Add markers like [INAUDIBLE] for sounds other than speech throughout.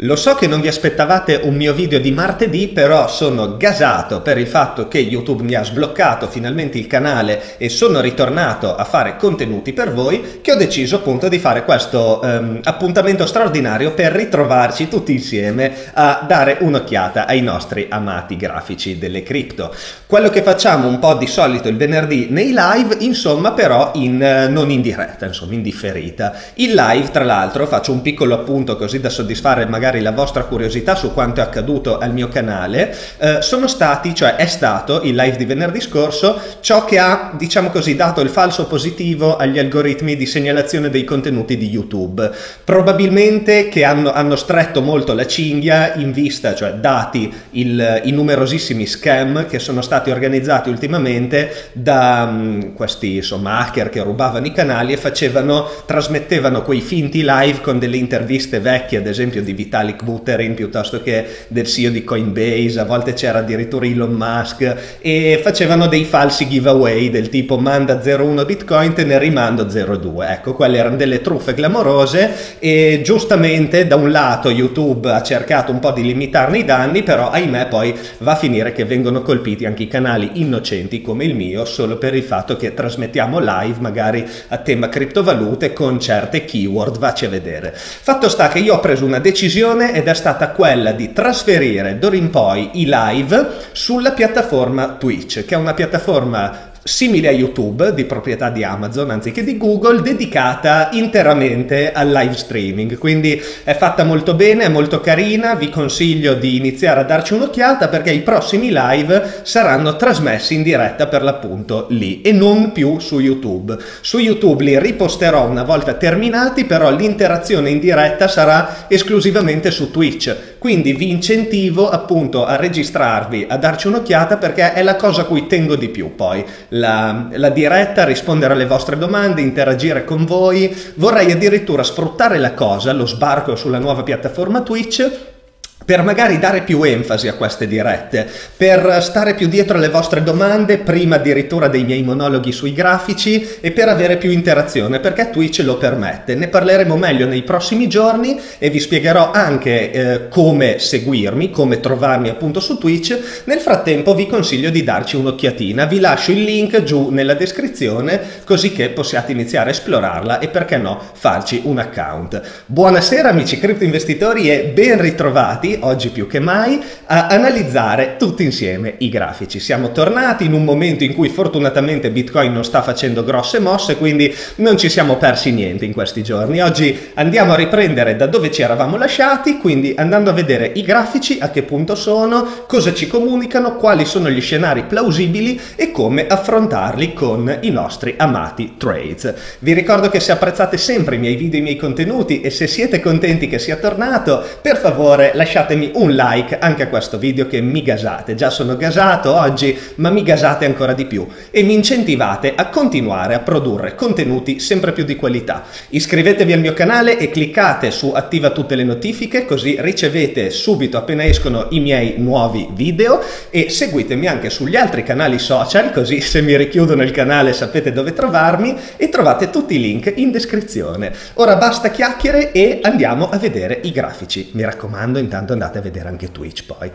Lo so che non vi aspettavate un mio video di martedì, però sono gasato per il fatto che YouTube mi ha sbloccato finalmente il canale e sono ritornato a fare contenuti per voi, che ho deciso appunto di fare questo um, appuntamento straordinario per ritrovarci tutti insieme a dare un'occhiata ai nostri amati grafici delle cripto. Quello che facciamo un po' di solito il venerdì nei live, insomma però in, uh, non in diretta, insomma in differita. Il live tra l'altro faccio un piccolo appunto così da soddisfare magari magari la vostra curiosità su quanto è accaduto al mio canale, eh, sono stati, cioè è stato il live di venerdì scorso, ciò che ha, diciamo così, dato il falso positivo agli algoritmi di segnalazione dei contenuti di YouTube. Probabilmente che hanno, hanno stretto molto la cinghia in vista, cioè dati il, i numerosissimi scam che sono stati organizzati ultimamente da um, questi insomma hacker che rubavano i canali e facevano, trasmettevano quei finti live con delle interviste vecchie, ad esempio di Vitale Vitalik Buterin piuttosto che del CEO di Coinbase, a volte c'era addirittura Elon Musk e facevano dei falsi giveaway del tipo manda 0,1 bitcoin te ne rimando 0,2. Ecco, quelle erano delle truffe clamorose e giustamente da un lato YouTube ha cercato un po' di limitarne i danni, però ahimè poi va a finire che vengono colpiti anche i canali innocenti come il mio solo per il fatto che trasmettiamo live magari a tema criptovalute con certe keyword, vacci a vedere. Fatto sta che io ho preso una decisione decisione ed è stata quella di trasferire d'ora in poi i live sulla piattaforma Twitch, che è una piattaforma simile a YouTube, di proprietà di Amazon anziché di Google, dedicata interamente al live streaming. Quindi è fatta molto bene, è molto carina, vi consiglio di iniziare a darci un'occhiata perché i prossimi live saranno trasmessi in diretta per l'appunto lì e non più su YouTube. Su YouTube li riposterò una volta terminati, però l'interazione in diretta sarà esclusivamente su Twitch. Quindi vi incentivo appunto a registrarvi, a darci un'occhiata perché è la cosa a cui tengo di più poi la, la diretta, rispondere alle vostre domande, interagire con voi. Vorrei addirittura sfruttare la cosa, lo sbarco sulla nuova piattaforma Twitch per magari dare più enfasi a queste dirette, per stare più dietro alle vostre domande, prima addirittura dei miei monologhi sui grafici e per avere più interazione, perché Twitch lo permette. Ne parleremo meglio nei prossimi giorni e vi spiegherò anche eh, come seguirmi, come trovarmi appunto su Twitch. Nel frattempo vi consiglio di darci un'occhiatina, vi lascio il link giù nella descrizione così che possiate iniziare a esplorarla e perché no farci un account. Buonasera amici cripto investitori e ben ritrovati oggi più che mai, a analizzare tutti insieme i grafici. Siamo tornati in un momento in cui fortunatamente Bitcoin non sta facendo grosse mosse, quindi non ci siamo persi niente in questi giorni. Oggi andiamo a riprendere da dove ci eravamo lasciati, quindi andando a vedere i grafici, a che punto sono, cosa ci comunicano, quali sono gli scenari plausibili e come affrontarli con i nostri amati trades. Vi ricordo che se apprezzate sempre i miei video e i miei contenuti e se siete contenti che sia tornato, per favore lasciate lasciatemi un like anche a questo video che mi gasate. Già sono gasato oggi, ma mi gasate ancora di più e mi incentivate a continuare a produrre contenuti sempre più di qualità. Iscrivetevi al mio canale e cliccate su attiva tutte le notifiche così ricevete subito appena escono i miei nuovi video e seguitemi anche sugli altri canali social così se mi richiudono il canale sapete dove trovarmi e trovate tutti i link in descrizione. Ora basta chiacchiere e andiamo a vedere i grafici. Mi raccomando intanto andate a vedere anche Twitch poi.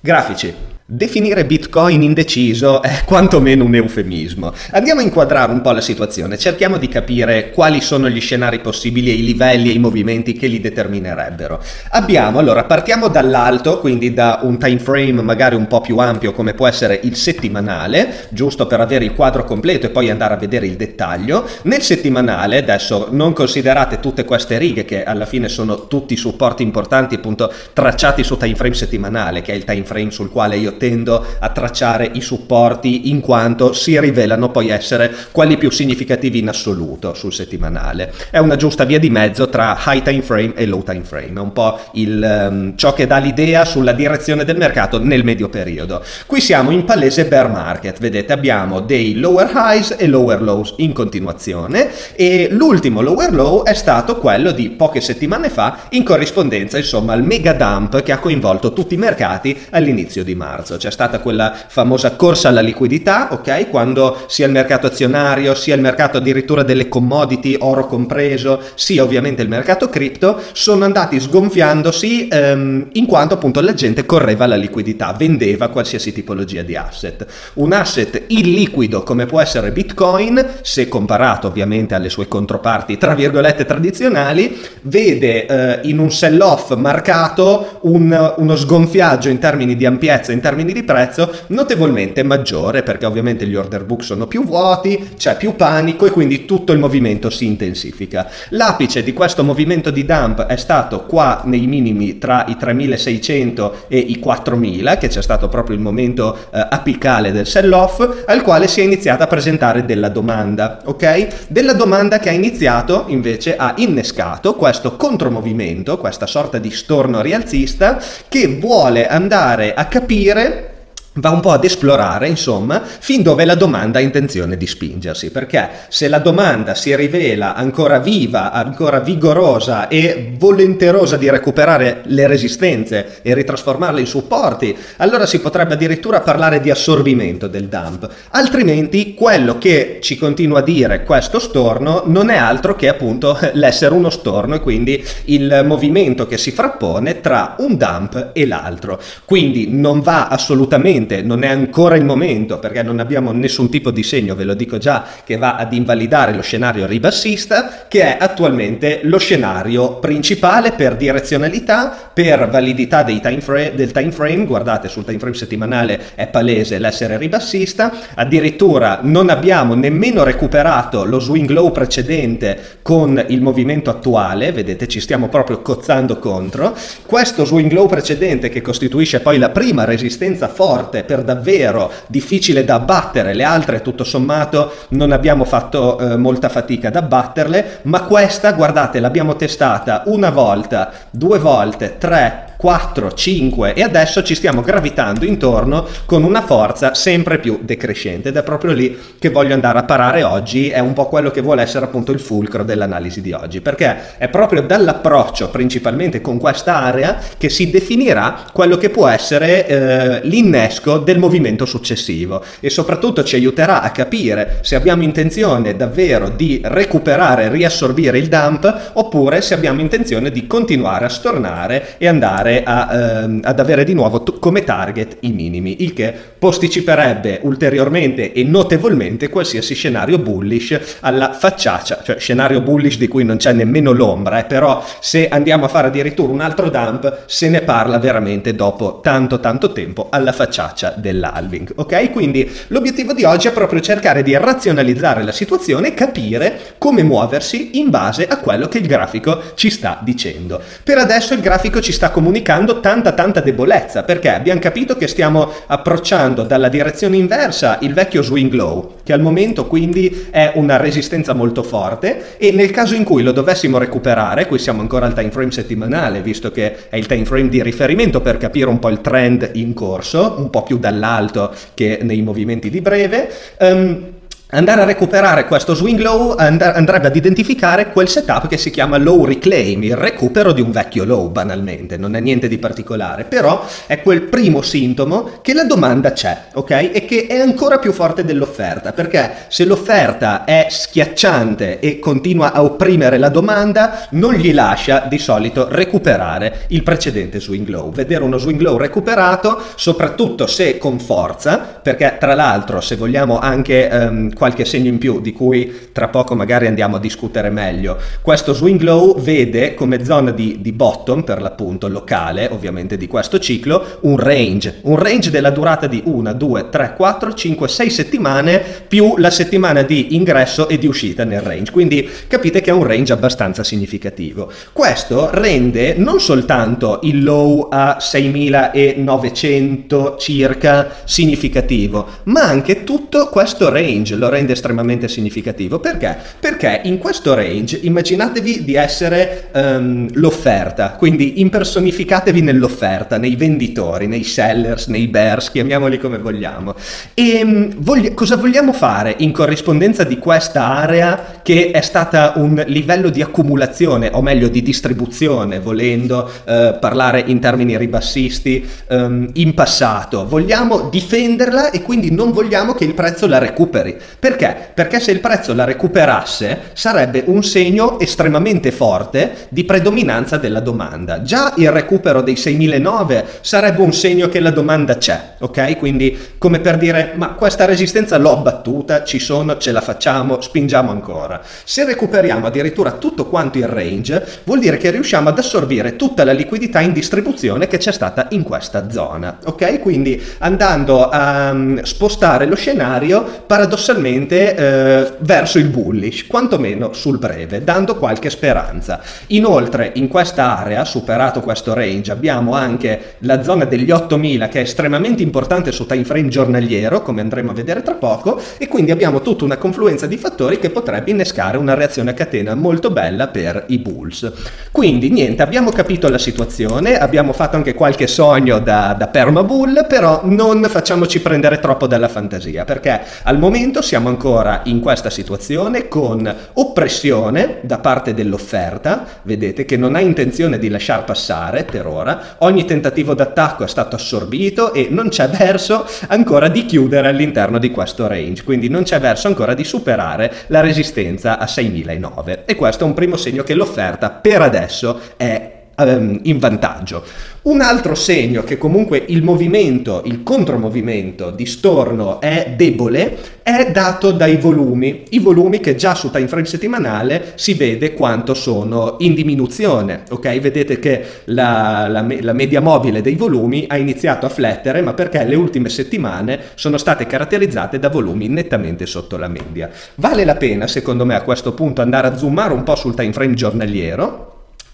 Grafici. Definire Bitcoin indeciso è quantomeno un eufemismo. Andiamo a inquadrare un po' la situazione, cerchiamo di capire quali sono gli scenari possibili e i livelli e i movimenti che li determinerebbero. Abbiamo, allora, partiamo dall'alto, quindi da un time frame magari un po' più ampio come può essere il settimanale, giusto per avere il quadro completo e poi andare a vedere il dettaglio. Nel settimanale, adesso non considerate tutte queste righe che alla fine sono tutti supporti importanti appunto tracciati su time frame settimanale, che è il time frame sul quale io tendo a tracciare i supporti in quanto si rivelano poi essere quelli più significativi in assoluto sul settimanale. È una giusta via di mezzo tra high time frame e low time frame, è un po' il, um, ciò che dà l'idea sulla direzione del mercato nel medio periodo. Qui siamo in palese bear market, vedete abbiamo dei lower highs e lower lows in continuazione e l'ultimo lower low è stato quello di poche settimane fa in corrispondenza insomma al mega dump che ha coinvolto tutti i mercati all'inizio di marzo marzo c'è stata quella famosa corsa alla liquidità, ok? Quando sia il mercato azionario, sia il mercato addirittura delle commodity, oro compreso, sia ovviamente il mercato cripto, sono andati sgonfiandosi ehm, in quanto appunto la gente correva la liquidità, vendeva qualsiasi tipologia di asset. Un asset illiquido come può essere Bitcoin, se comparato ovviamente alle sue controparti tra virgolette tradizionali, vede eh, in un sell-off marcato un, uno sgonfiaggio in termini di ampiezza, in termini di prezzo notevolmente maggiore perché ovviamente gli order book sono più vuoti, c'è più panico e quindi tutto il movimento si intensifica. L'apice di questo movimento di dump è stato qua nei minimi tra i 3600 e i 4000 che c'è stato proprio il momento eh, apicale del sell-off al quale si è iniziata a presentare della domanda, ok? Della domanda che ha iniziato invece ha innescato questo contromovimento, questa sorta di storno rialzista che vuole andare a capire hem va un po' ad esplorare, insomma, fin dove la domanda ha intenzione di spingersi, perché se la domanda si rivela ancora viva, ancora vigorosa e volenterosa di recuperare le resistenze e ritrasformarle in supporti, allora si potrebbe addirittura parlare di assorbimento del dump. Altrimenti quello che ci continua a dire questo storno non è altro che appunto [LAUGHS] l'essere uno storno e quindi il movimento che si frappone tra un dump e l'altro. Quindi non va assolutamente ovviamente non è ancora il momento perché non abbiamo nessun tipo di segno, ve lo dico già, che va ad invalidare lo scenario ribassista, che è attualmente lo scenario principale per direzionalità, per validità time frame, del time frame, guardate sul time frame settimanale è palese l'essere ribassista, addirittura non abbiamo nemmeno recuperato lo swing low precedente con il movimento attuale, vedete ci stiamo proprio cozzando contro, questo swing low precedente che costituisce poi la prima resistenza forte forte, per davvero difficile da abbattere, le altre tutto sommato non abbiamo fatto eh, molta fatica ad abbatterle, ma questa guardate l'abbiamo testata una volta, due volte, tre, 4, 5 e adesso ci stiamo gravitando intorno con una forza sempre più decrescente. Ed è proprio lì che voglio andare a parare oggi, è un po' quello che vuole essere appunto il fulcro dell'analisi di oggi, perché è proprio dall'approccio principalmente con questa area che si definirà quello che può essere eh, l'innesco del movimento successivo. E soprattutto ci aiuterà a capire se abbiamo intenzione davvero di recuperare, riassorbire il dump oppure se abbiamo intenzione di continuare a stornare e andare andare a, ehm, ad avere di nuovo t- come target i minimi, il che posticiperebbe ulteriormente e notevolmente qualsiasi scenario bullish alla facciaccia, cioè scenario bullish di cui non c'è nemmeno l'ombra, eh, però se andiamo a fare addirittura un altro dump se ne parla veramente dopo tanto tanto tempo alla facciaccia dell'halving, ok? Quindi l'obiettivo di oggi è proprio cercare di razionalizzare la situazione e capire come muoversi in base a quello che il grafico ci sta dicendo. Per adesso il grafico ci sta comunicando tanta tanta debolezza perché abbiamo capito che stiamo approcciando dalla direzione inversa il vecchio swing low che al momento quindi è una resistenza molto forte e nel caso in cui lo dovessimo recuperare, qui siamo ancora al time frame settimanale visto che è il time frame di riferimento per capire un po' il trend in corso, un po' più dall'alto che nei movimenti di breve, um, Andare a recuperare questo swing low andrebbe ad identificare quel setup che si chiama low reclaim, il recupero di un vecchio low banalmente, non è niente di particolare, però è quel primo sintomo che la domanda c'è, ok? E che è ancora più forte dell'offerta, perché se l'offerta è schiacciante e continua a opprimere la domanda, non gli lascia di solito recuperare il precedente swing low. Vedere uno swing low recuperato, soprattutto se con forza, perché tra l'altro se vogliamo anche... Um, qualche segno in più di cui tra poco magari andiamo a discutere meglio. Questo swing low vede come zona di, di bottom per l'appunto locale ovviamente di questo ciclo un range, un range della durata di 1, 2, 3, 4, 5, 6 settimane più la settimana di ingresso e di uscita nel range, quindi capite che è un range abbastanza significativo. Questo rende non soltanto il low a 6900 circa significativo, ma anche tutto questo range, lo rende estremamente significativo. Perché? Perché in questo range immaginatevi di essere um, l'offerta, quindi impersonificatevi nell'offerta, nei venditori, nei sellers, nei bears, chiamiamoli come vogliamo. E um, vogli- cosa vogliamo fare in corrispondenza di questa area che è stata un livello di accumulazione, o meglio di distribuzione, volendo uh, parlare in termini ribassisti, um, in passato? Vogliamo difenderla e quindi non vogliamo che il prezzo la recuperi. Perché? Perché se il prezzo la recuperasse sarebbe un segno estremamente forte di predominanza della domanda. Già il recupero dei 6.009 sarebbe un segno che la domanda c'è, ok? Quindi come per dire ma questa resistenza l'ho battuta, ci sono, ce la facciamo, spingiamo ancora. Se recuperiamo addirittura tutto quanto il range, vuol dire che riusciamo ad assorbire tutta la liquidità in distribuzione che c'è stata in questa zona, ok? Quindi andando a um, spostare lo scenario paradossalmente eh, verso il bullish, quantomeno sul breve, dando qualche speranza. Inoltre in questa area, superato questo range, abbiamo anche la zona degli 8000 che è estremamente importante su time frame giornaliero, come andremo a vedere tra poco, e quindi abbiamo tutta una confluenza di fattori che potrebbe innescare una reazione a catena molto bella per i bulls. Quindi niente, abbiamo capito la situazione, abbiamo fatto anche qualche sogno da, da permabull, però non facciamoci prendere troppo dalla fantasia, perché al momento siamo ancora in questa situazione con oppressione da parte dell'offerta, vedete che non ha intenzione di lasciar passare per ora, ogni tentativo d'attacco è stato assorbito e non c'è verso ancora di chiudere all'interno di questo range, quindi non c'è verso ancora di superare la resistenza a 6009 e questo è un primo segno che l'offerta per adesso è um, in vantaggio. Un altro segno che comunque il movimento, il contromovimento di storno è debole è dato dai volumi. I volumi che già su time frame settimanale si vede quanto sono in diminuzione. Ok, vedete che la, la, la media mobile dei volumi ha iniziato a flettere, ma perché le ultime settimane sono state caratterizzate da volumi nettamente sotto la media. Vale la pena, secondo me, a questo punto andare a zoomare un po' sul time frame giornaliero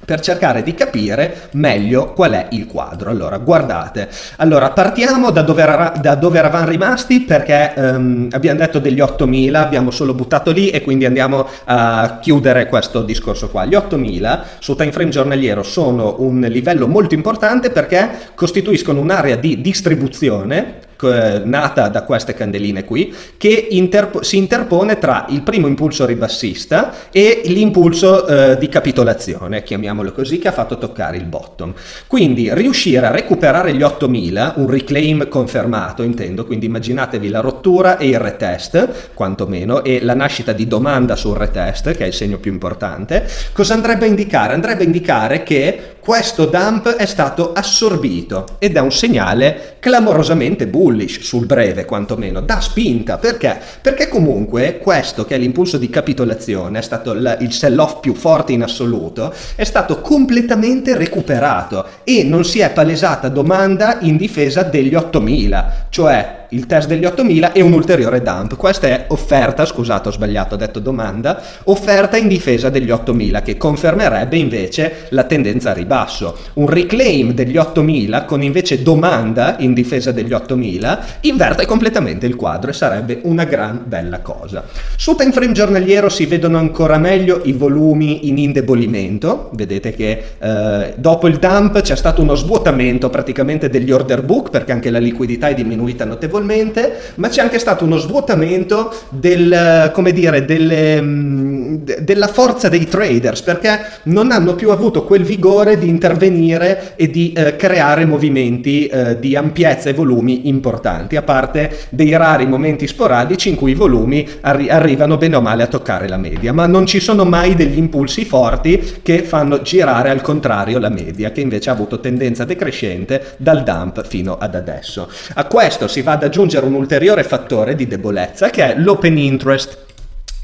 per cercare di capire meglio qual è il quadro. Allora, guardate, allora partiamo da dove, era, da dove eravamo rimasti perché um, abbiamo detto degli 8000, abbiamo solo buttato lì e quindi andiamo a chiudere questo discorso qua. Gli 8000 su time frame giornaliero sono un livello molto importante perché costituiscono un'area di distribuzione nata da queste candeline qui, che interpo- si interpone tra il primo impulso ribassista e l'impulso eh, di capitolazione, chiamiamolo così, che ha fatto toccare il bottom. Quindi riuscire a recuperare gli 8000, un reclaim confermato intendo, quindi immaginatevi la rottura e il retest, quantomeno, e la nascita di domanda sul retest, che è il segno più importante, cosa andrebbe a indicare? Andrebbe a indicare che questo dump è stato assorbito ed è un segnale clamorosamente bullish sul breve quantomeno, dà spinta, perché? Perché comunque questo che è l'impulso di capitolazione, è stato il sell-off più forte in assoluto, è stato completamente recuperato e non si è palesata domanda in difesa degli 8000, cioè il test degli 8000 e un ulteriore dump. Questa è offerta, scusate ho sbagliato, ho detto domanda, offerta in difesa degli 8000 che confermerebbe invece la tendenza a ribasso. Un reclaim degli 8000 con invece domanda in difesa degli 8000 inverte completamente il quadro e sarebbe una gran bella cosa. Su time frame giornaliero si vedono ancora meglio i volumi in indebolimento, vedete che eh, dopo il dump c'è stato uno svuotamento praticamente degli order book perché anche la liquidità è diminuita notevolmente notevolmente, ma c'è anche stato uno svuotamento del, come dire, delle, mm, della forza dei traders, perché non hanno più avuto quel vigore di intervenire e di eh, creare movimenti eh, di ampiezza e volumi importanti, a parte dei rari momenti sporadici in cui i volumi arri- arrivano bene o male a toccare la media, ma non ci sono mai degli impulsi forti che fanno girare al contrario la media, che invece ha avuto tendenza decrescente dal dump fino ad adesso. A questo si va ad aggiungere un ulteriore fattore di debolezza che è l'open interest.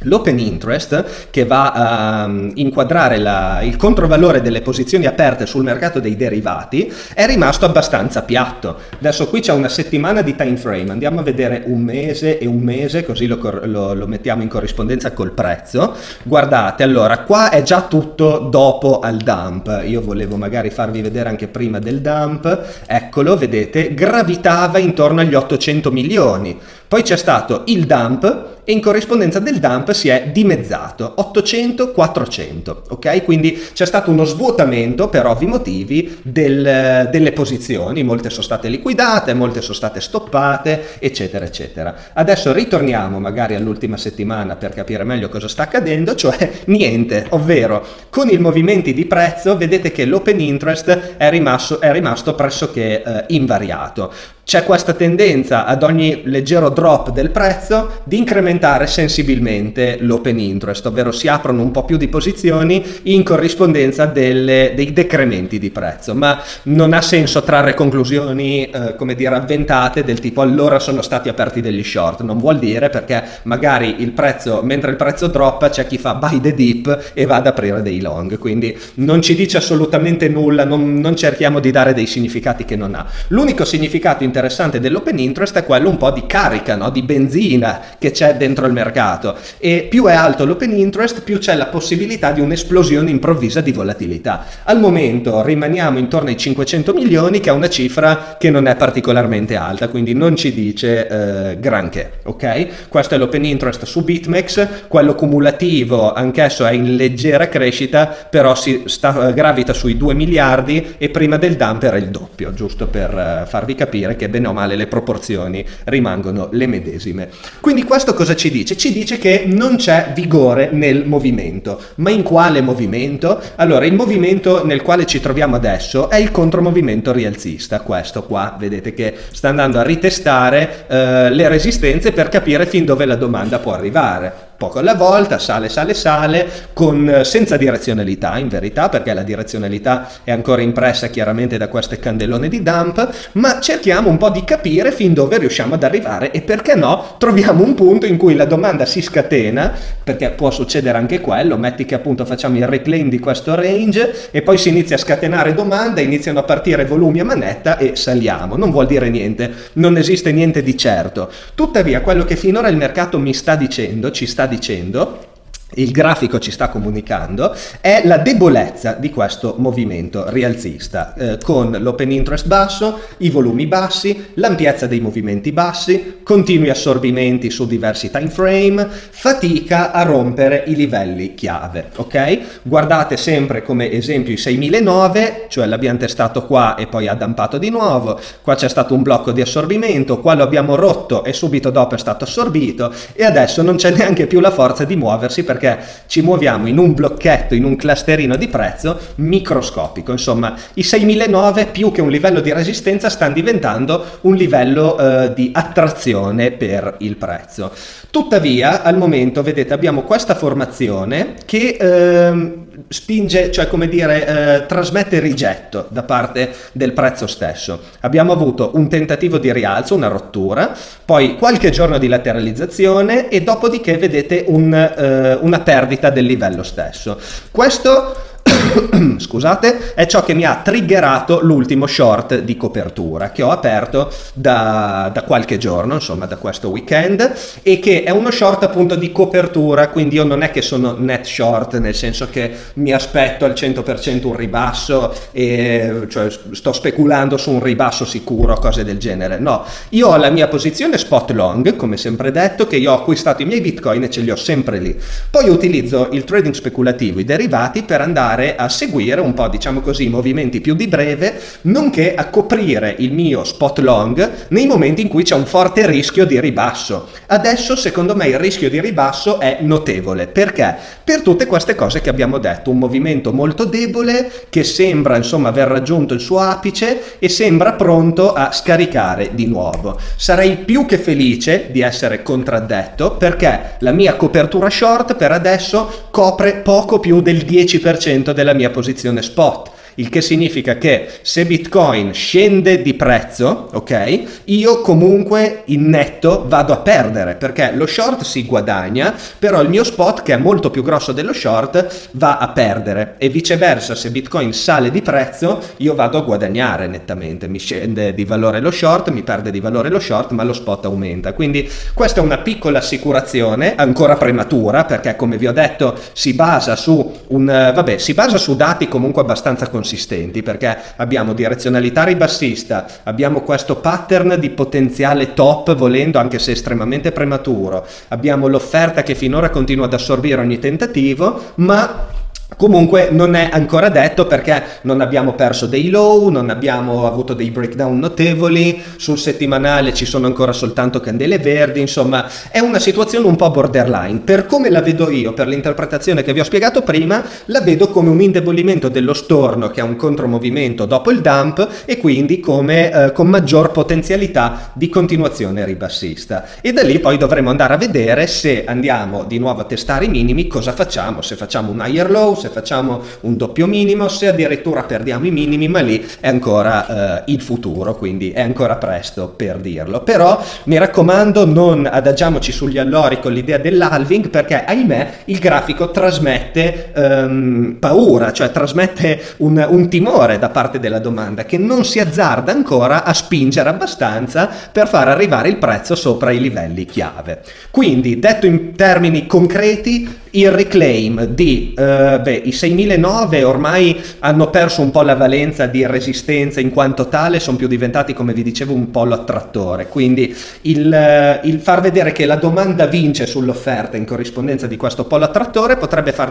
L'open interest che va a um, inquadrare la, il controvalore delle posizioni aperte sul mercato dei derivati è rimasto abbastanza piatto. Adesso qui c'è una settimana di time frame, andiamo a vedere un mese e un mese così lo, lo, lo mettiamo in corrispondenza col prezzo. Guardate, allora qua è già tutto dopo al dump, io volevo magari farvi vedere anche prima del dump, eccolo, vedete, gravitava intorno agli 800 milioni. Poi c'è stato il dump e in corrispondenza del dump si è dimezzato 800-400, ok? Quindi c'è stato uno svuotamento per ovvi motivi del, delle posizioni, molte sono state liquidate, molte sono state stoppate, eccetera, eccetera. Adesso ritorniamo magari all'ultima settimana per capire meglio cosa sta accadendo, cioè niente, ovvero con i movimenti di prezzo vedete che l'open interest è rimasto, è rimasto pressoché eh, invariato c'è questa tendenza ad ogni leggero drop del prezzo di incrementare sensibilmente l'open interest, ovvero si aprono un po' più di posizioni in corrispondenza delle, dei decrementi di prezzo, ma non ha senso trarre conclusioni, eh, come dire, avventate del tipo allora sono stati aperti degli short, non vuol dire perché magari il prezzo, mentre il prezzo droppa c'è chi fa buy the dip e va ad aprire dei long, quindi non ci dice assolutamente nulla, non, non cerchiamo di dare dei significati che non ha. L'unico significato interessante interessante dell'open interest è quello un po' di carica, no? di benzina che c'è dentro il mercato e più è alto l'open interest più c'è la possibilità di un'esplosione improvvisa di volatilità. Al momento rimaniamo intorno ai 500 milioni che è una cifra che non è particolarmente alta, quindi non ci dice eh, granché, ok? Questo è l'open interest su BitMEX, quello cumulativo anch'esso è in leggera crescita, però si sta, gravita sui 2 miliardi e prima del dump era il doppio, giusto per eh, farvi capire che bene o male le proporzioni rimangono le medesime. Quindi questo cosa ci dice? Ci dice che non c'è vigore nel movimento. Ma in quale movimento? Allora, il movimento nel quale ci troviamo adesso è il contromovimento rialzista. Questo qua, vedete che sta andando a ritestare eh, le resistenze per capire fin dove la domanda può arrivare poco alla volta, sale, sale, sale, con, eh, senza direzionalità in verità, perché la direzionalità è ancora impressa chiaramente da queste candelone di dump, ma cerchiamo un po' di capire fin dove riusciamo ad arrivare e perché no, troviamo un punto in cui la domanda si scatena, perché può succedere anche quello, metti che appunto facciamo il reclaim di questo range e poi si inizia a scatenare domanda, iniziano a partire volumi a manetta e saliamo, non vuol dire niente, non esiste niente di certo. Tuttavia quello che finora il mercato mi sta dicendo, ci sta dicendo il grafico ci sta comunicando è la debolezza di questo movimento rialzista eh, con l'open interest basso, i volumi bassi, l'ampiezza dei movimenti bassi, continui assorbimenti su diversi time frame, fatica a rompere i livelli chiave, ok? Guardate sempre come esempio i 6009, cioè l'abbiamo testato qua e poi ha dampato di nuovo, qua c'è stato un blocco di assorbimento, qua lo abbiamo rotto e subito dopo è stato assorbito e adesso non c'è [LAUGHS] neanche più la forza di muoversi per perché ci muoviamo in un blocchetto, in un clusterino di prezzo microscopico. Insomma, i 6009 più che un livello di resistenza stanno diventando un livello eh, di attrazione per il prezzo. Tuttavia, al momento, vedete, abbiamo questa formazione che eh, spinge, cioè come dire, eh, trasmette rigetto da parte del prezzo stesso. Abbiamo avuto un tentativo di rialzo, una rottura, poi qualche giorno di lateralizzazione e dopodiché vedete un, eh, una perdita del livello stesso. Questo [COUGHS] scusate, è ciò che mi ha triggerato l'ultimo short di copertura che ho aperto da, da, qualche giorno, insomma da questo weekend, e che è uno short appunto di copertura, quindi io non è che sono net short, nel senso che mi aspetto al 100% un ribasso, e, cioè sto speculando su un ribasso sicuro, cose del genere. No, io ho la mia posizione spot long, come sempre detto, che io ho acquistato i miei bitcoin e ce li ho sempre lì. Poi utilizzo il trading speculativo, i derivati, per andare a seguire un po', diciamo così, i movimenti più di breve, nonché a coprire il mio spot long nei momenti in cui c'è un forte rischio di ribasso. Adesso, secondo me, il rischio di ribasso è notevole. Perché? Per tutte queste cose che abbiamo detto, un movimento molto debole che sembra, insomma, aver raggiunto il suo apice e sembra pronto a scaricare di nuovo. Sarei più che felice di essere contraddetto perché la mia copertura short per adesso copre poco più del 10% della mia posizione spot il che significa che se Bitcoin scende di prezzo, ok, io comunque in netto vado a perdere perché lo short si guadagna, però il mio spot che è molto più grosso dello short va a perdere e viceversa se Bitcoin sale di prezzo io vado a guadagnare nettamente, mi scende di valore lo short, mi perde di valore lo short, ma lo spot aumenta. Quindi questa è una piccola assicurazione ancora prematura perché come vi ho detto si basa su un vabbè, si basa su dati comunque abbastanza considerevoli consistenti perché abbiamo direzionalità ribassista, abbiamo questo pattern di potenziale top volendo anche se estremamente prematuro, abbiamo l'offerta che finora continua ad assorbire ogni tentativo, ma Comunque non è ancora detto perché non abbiamo perso dei low, non abbiamo avuto dei breakdown notevoli, sul settimanale ci sono ancora soltanto candele verdi, insomma è una situazione un po' borderline. Per come la vedo io, per l'interpretazione che vi ho spiegato prima, la vedo come un indebolimento dello storno che ha un contromovimento dopo il dump e quindi come eh, con maggior potenzialità di continuazione ribassista. E da lì poi dovremo andare a vedere se andiamo di nuovo a testare i minimi, cosa facciamo, se facciamo un higher low, se facciamo un doppio minimo, se addirittura perdiamo i minimi, ma lì è ancora eh, il futuro, quindi è ancora presto per dirlo. Però mi raccomando, non adagiamoci sugli allori con l'idea dell'halving, perché ahimè il grafico trasmette ehm, paura, cioè trasmette un, un timore da parte della domanda che non si azzarda ancora a spingere abbastanza per far arrivare il prezzo sopra i livelli chiave. Quindi, detto in termini concreti, il reclaim di uh, beh, i 6009 ormai hanno perso un po' la valenza di resistenza in quanto tale, sono più diventati come vi dicevo un polo attrattore, quindi il, uh, il far vedere che la domanda vince sull'offerta in corrispondenza di questo polo attrattore potrebbe far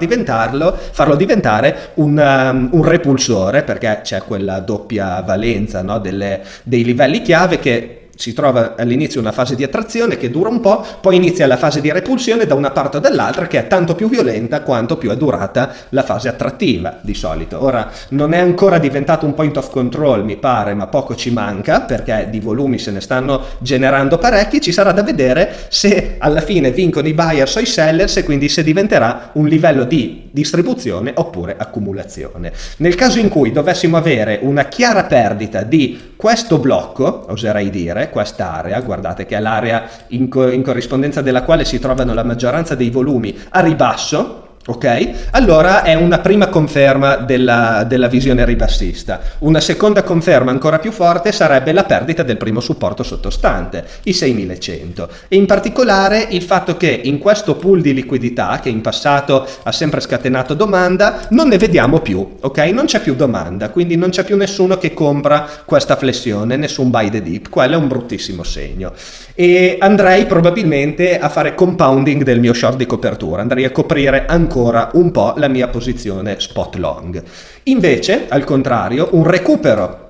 farlo diventare un, um, un, repulsore perché c'è quella doppia valenza no, delle, dei livelli chiave che si trova all'inizio una fase di attrazione che dura un po', poi inizia la fase di repulsione da una parte o dall'altra che è tanto più violenta quanto più è durata la fase attrattiva di solito. Ora non è ancora diventato un point of control mi pare, ma poco ci manca perché di volumi se ne stanno generando parecchi, ci sarà da vedere se alla fine vincono i buyers o i sellers e quindi se diventerà un livello di distribuzione oppure accumulazione. Nel caso in cui dovessimo avere una chiara perdita di questo blocco, oserei dire, quest'area, guardate che è l'area in, co- in corrispondenza della quale si trovano la maggioranza dei volumi a ribasso, Ok? Allora è una prima conferma della, della, visione ribassista. Una seconda conferma ancora più forte sarebbe la perdita del primo supporto sottostante, i 6100. E in particolare il fatto che in questo pool di liquidità, che in passato ha sempre scatenato domanda, non ne vediamo più, ok? Non c'è più domanda, quindi non c'è più nessuno che compra questa flessione, nessun buy the dip. Quello è un bruttissimo segno. E andrei probabilmente a fare compounding del mio short di copertura, andrei a coprire ancora un po' la mia posizione spot long. Invece, al contrario, un recupero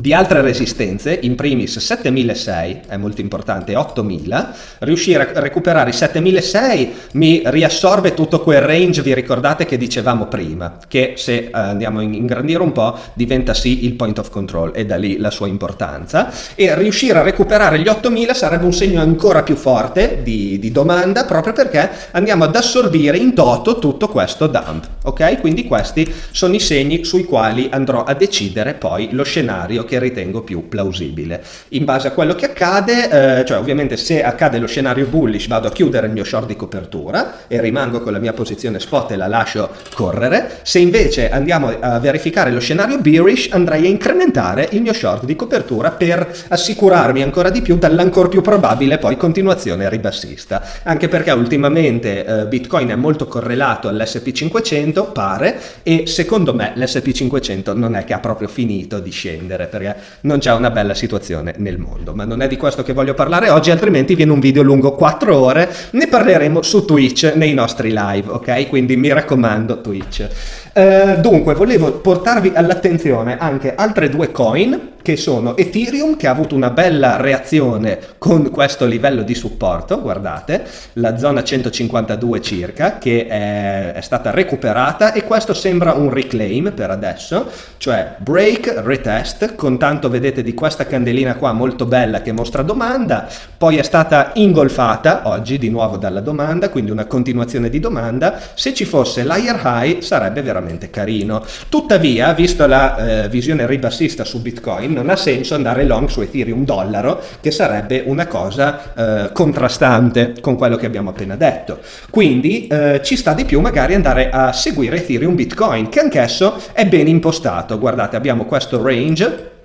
di altre resistenze, in primis 7600, è molto importante, 8000, riuscire a recuperare i 7600 mi riassorbe tutto quel range, vi ricordate che dicevamo prima, che se eh, andiamo a ingrandire un po' diventa sì il point of control e da lì la sua importanza, e riuscire a recuperare gli 8000 sarebbe un segno ancora più forte di, di domanda proprio perché andiamo ad assorbire in toto tutto questo dump, ok? Quindi questi sono i segni sui quali andrò a decidere poi lo scenario che ritengo più plausibile. In base a quello che accade, eh, cioè ovviamente se accade lo scenario bullish vado a chiudere il mio short di copertura e rimango con la mia posizione spot e la lascio correre, se invece andiamo a verificare lo scenario bearish andrei a incrementare il mio short di copertura per assicurarmi ancora di più dall'ancora più probabile poi continuazione ribassista, anche perché ultimamente eh, Bitcoin è molto correlato all'SP500, pare, e secondo me l'SP500 non è che ha proprio finito di scendere perché non c'è una bella situazione nel mondo. Ma non è di questo che voglio parlare oggi, altrimenti viene un video lungo 4 ore. Ne parleremo su Twitch nei nostri live, ok? Quindi mi raccomando Twitch. Eh, dunque, volevo portarvi all'attenzione anche altre due coin che sono Ethereum che ha avuto una bella reazione con questo livello di supporto, guardate, la zona 152 circa che è, è stata recuperata e questo sembra un reclaim per adesso, cioè break, retest, con tanto vedete di questa candelina qua molto bella che mostra domanda, poi è stata ingolfata oggi di nuovo dalla domanda, quindi una continuazione di domanda, se ci fosse l'higher high sarebbe veramente carino. Tuttavia, visto la eh, visione ribassista su Bitcoin, non ha senso andare long su Ethereum dollaro, che sarebbe una cosa eh, contrastante con quello che abbiamo appena detto. Quindi eh, ci sta di più magari andare a seguire Ethereum Bitcoin, che anch'esso è ben impostato. Guardate, abbiamo questo range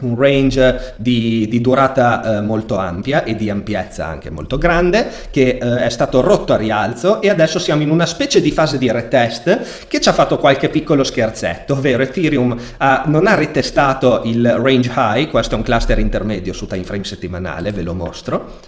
un range di, di durata eh, molto ampia e di ampiezza anche molto grande che eh, è stato rotto a rialzo e adesso siamo in una specie di fase di retest che ci ha fatto qualche piccolo scherzetto, ovvero Ethereum ha, non ha ritestato il range high, questo è un cluster intermedio su time frame settimanale, ve lo mostro,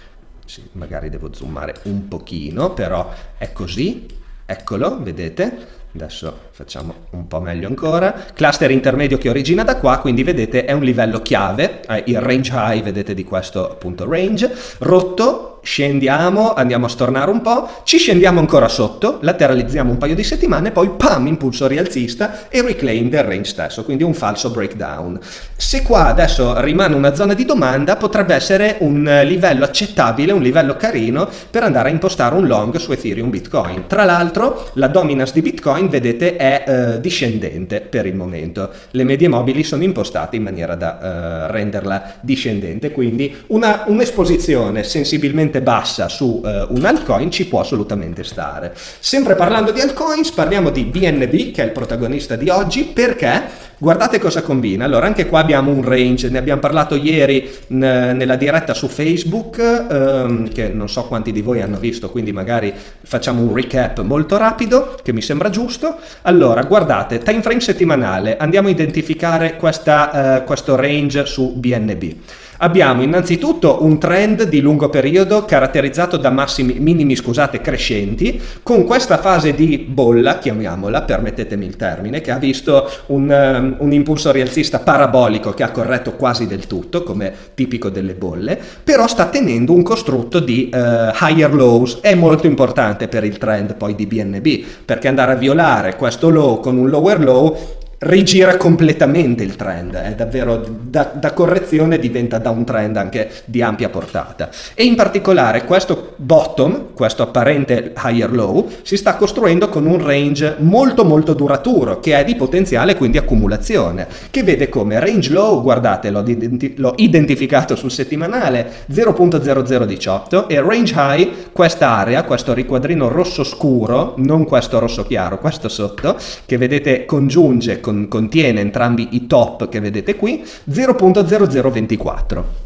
sì, magari devo zoomare un pochino, però è così, eccolo, vedete? Adesso facciamo un po' meglio ancora. Cluster intermedio che origina da qua, quindi vedete è un livello chiave, eh, il range high, vedete di questo appunto range, rotto scendiamo, andiamo a stornare un po', ci scendiamo ancora sotto, lateralizziamo un paio di settimane, poi pam, impulso rialzista e reclaim del range stesso, quindi un falso breakdown. Se qua adesso rimane una zona di domanda, potrebbe essere un livello accettabile, un livello carino per andare a impostare un long su Ethereum Bitcoin. Tra l'altro, la dominance di Bitcoin, vedete, è eh, discendente per il momento. Le medie mobili sono impostate in maniera da eh, renderla discendente, quindi un'esposizione sensibilmente leggermente bassa su uh, un altcoin ci può assolutamente stare. Sempre parlando di altcoins, parliamo di BNB, che è il protagonista di oggi, perché guardate cosa combina. Allora, anche qua abbiamo un range, ne abbiamo parlato ieri nella diretta su Facebook, ehm, che non so quanti di voi hanno visto, quindi magari facciamo un recap molto rapido, che mi sembra giusto. Allora, guardate, time frame settimanale, andiamo a identificare questa, uh, questo range su BNB. Abbiamo innanzitutto un trend di lungo periodo caratterizzato da massimi, minimi scusate, crescenti, con questa fase di bolla, chiamiamola, permettetemi il termine, che ha visto un, um, un impulso rialzista parabolico che ha corretto quasi del tutto, come tipico delle bolle, però sta tenendo un costrutto di uh, higher lows, è molto importante per il trend poi di BNB, perché andare a violare questo low con un lower low rigira completamente il trend, è davvero da, da, correzione diventa da un trend anche di ampia portata. E in particolare questo bottom, questo apparente higher low, si sta costruendo con un range molto molto duraturo, che è di potenziale quindi accumulazione, che vede come range low, guardate l'ho, identi- l'ho identificato sul settimanale, 0.0018 e range high, questa area, questo riquadrino rosso scuro, non questo rosso chiaro, questo sotto, che vedete congiunge con con, contiene entrambi i top che vedete qui, 0.0024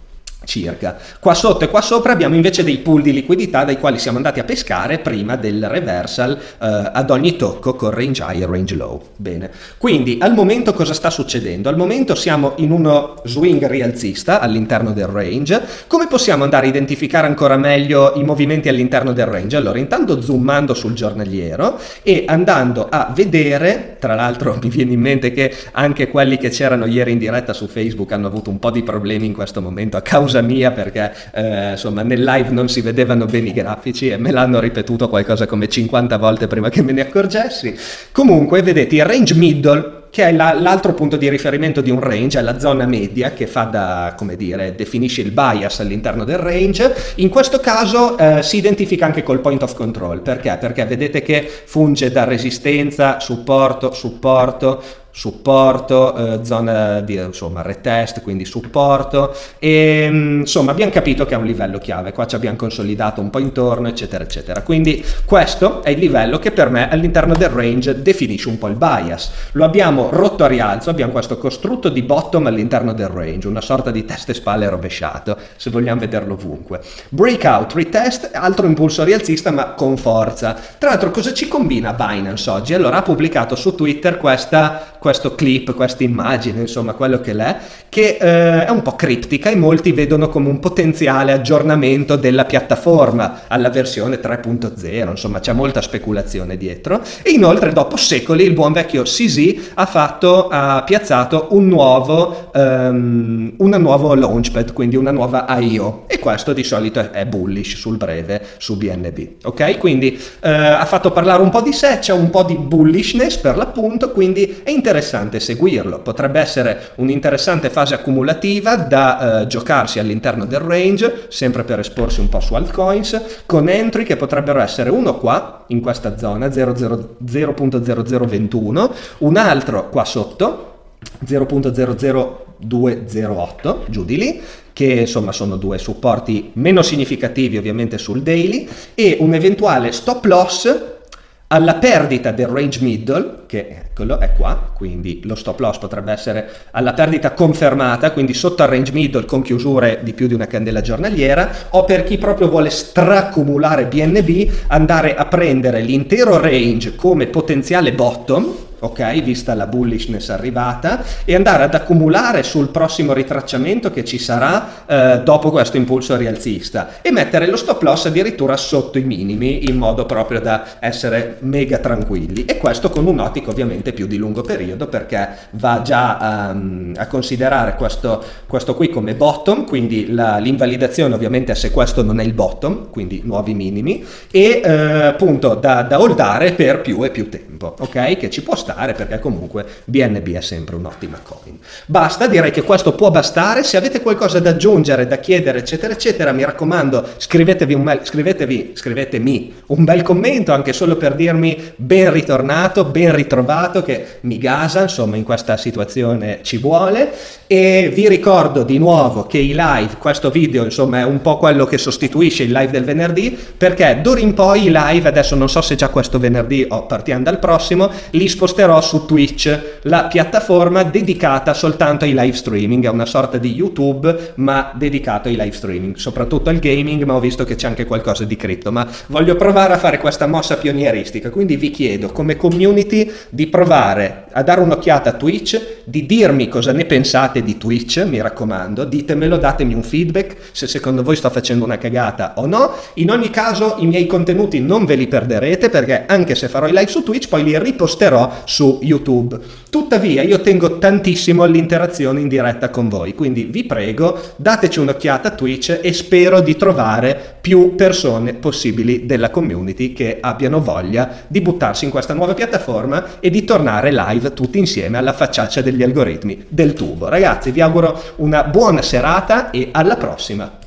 circa. Qua sotto e qua sopra abbiamo invece dei pool di liquidità dai quali siamo andati a pescare prima del reversal eh, ad ogni tocco con range high e range low. Bene, quindi al momento cosa sta succedendo? Al momento siamo in uno swing rialzista all'interno del range. Come possiamo andare a identificare ancora meglio i movimenti all'interno del range? Allora, intanto zoomando sul giornaliero e andando a vedere, tra l'altro mi viene in mente che anche quelli che c'erano ieri in diretta su Facebook hanno avuto un po' di problemi in questo momento a causa scusa mia perché eh, insomma nel live non si vedevano bene i grafici e me l'hanno ripetuto qualcosa come 50 volte prima che me ne accorgessi. Comunque vedete il range middle che è la, l'altro punto di riferimento di un range, è la zona media che fa da, come dire, definisce il bias all'interno del range. In questo caso eh, si identifica anche col point of control, perché? Perché vedete che funge da resistenza, supporto, supporto, supporto, eh, zona di insomma retest, quindi supporto. E mm, insomma abbiamo capito che è un livello chiave, qua ci abbiamo consolidato un po' intorno eccetera eccetera, quindi questo è il livello che per me all'interno del range definisce un po' il bias, lo abbiamo rotto a rialzo, abbiamo questo costrutto di bottom all'interno del range, una sorta di testa e spalle rovesciato, se vogliamo vederlo ovunque, breakout, retest, altro impulso rialzista ma con forza, tra l'altro cosa ci combina Binance oggi? Allora ha pubblicato su Twitter questa questo clip, questa immagine, insomma quello che l'è, che eh, è un po' criptica e molti vedono come un potenziale aggiornamento della piattaforma alla versione 3.0, insomma c'è molta speculazione dietro e inoltre dopo secoli il buon vecchio CZ ha, fatto, ha piazzato un nuovo, um, una nuova launchpad, quindi una nuova IO e questo di solito è bullish sul breve su BNB, ok? Quindi eh, ha fatto parlare un po' di sé, c'è un po' di bullishness per l'appunto, quindi è interessante interessante seguirlo. Potrebbe essere un'interessante fase accumulativa da eh, giocarsi all'interno del range, sempre per esporsi un po' su altcoins, con entry che potrebbero essere uno qua, in questa zona, 0.0021, un altro qua sotto, 0.00208, giù di lì, che insomma sono due supporti meno significativi ovviamente sul daily, e un eventuale stop loss alla perdita del range middle, che eccolo, è qua, quindi lo stop loss potrebbe essere alla perdita confermata, quindi sotto al range middle con chiusure di più di una candela giornaliera, o per chi proprio vuole straccumulare BNB, andare a prendere l'intero range come potenziale bottom, ok, vista la bullishness arrivata, e andare ad accumulare sul prossimo ritracciamento che ci sarà eh, dopo questo impulso rialzista e mettere lo stop loss addirittura sotto i minimi in modo proprio da essere mega tranquilli e questo con un'ottica ovviamente più di lungo periodo perché va già um, a considerare questo, questo, qui come bottom, quindi la, l'invalidazione ovviamente se questo non è il bottom, quindi nuovi minimi, e eh, appunto da, da holdare per più e più tempo, ok? Che ci può stare perché comunque BNB è sempre un'ottima coin. Basta, direi che questo può bastare. Se avete qualcosa da aggiungere, da chiedere, eccetera, eccetera, mi raccomando, scrivetevi un bel, scrivetevi, scrivetemi un bel commento anche solo per dirmi ben ritornato, ben ritrovato, che mi gasa, insomma, in questa situazione ci vuole. E vi ricordo di nuovo che i live, questo video, insomma, è un po' quello che sostituisce il live del venerdì, perché d'ora in poi i live, adesso non so se già questo venerdì o partiamo dal prossimo, li sposterò posterò su Twitch, la piattaforma dedicata soltanto ai live streaming, è una sorta di YouTube ma dedicato ai live streaming, soprattutto al gaming, ma ho visto che c'è anche qualcosa di cripto, ma voglio provare a fare questa mossa pionieristica, quindi vi chiedo come community di provare a dare un'occhiata a Twitch, di dirmi cosa ne pensate di Twitch, mi raccomando, ditemelo, datemi un feedback se secondo voi sto facendo una cagata o no. In ogni caso i miei contenuti non ve li perderete perché anche se farò i live su Twitch poi li riposterò su YouTube. Tuttavia io tengo tantissimo all'interazione in diretta con voi, quindi vi prego dateci un'occhiata a Twitch e spero di trovare più persone possibili della community che abbiano voglia di buttarsi in questa nuova piattaforma e di tornare live tutti insieme alla facciaccia degli algoritmi del tubo. Ragazzi vi auguro una buona serata e alla prossima.